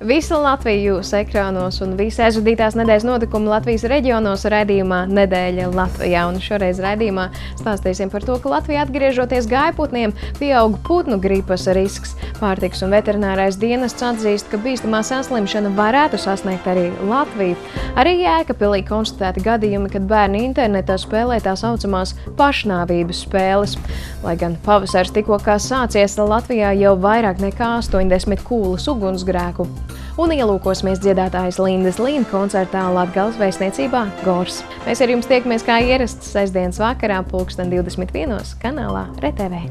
Visa Latvija jūsu ekrānos un visi aizvadītās nedēļas notikumi Latvijas reģionos raidījumā Nedēļa Latvijā. Un šoreiz raidījumā stāstīsim par to, ka Latvijā atgriežoties gaiputniem pieaug putnu gripas risks. Pārtiks un veterinārais dienests atzīst, ka bīstamā saslimšana varētu sasniegt arī Latviju. Arī Jēkabpilī konstatēti gadījumi, kad bērni internetā spēlē tā saucamās pašnāvības spēles. Lai gan pavasars tikko kā sācies, Latvijā jau vairāk nekā 80 kūlas ugunsgrēku un ielūkosimies dziedātājas Lindas Līna koncertā Latgales vēstniecībā Gors. Mēs ar jums tiekamies kā ierasts sestdienas vakarā pulksten 21. kanālā RTV.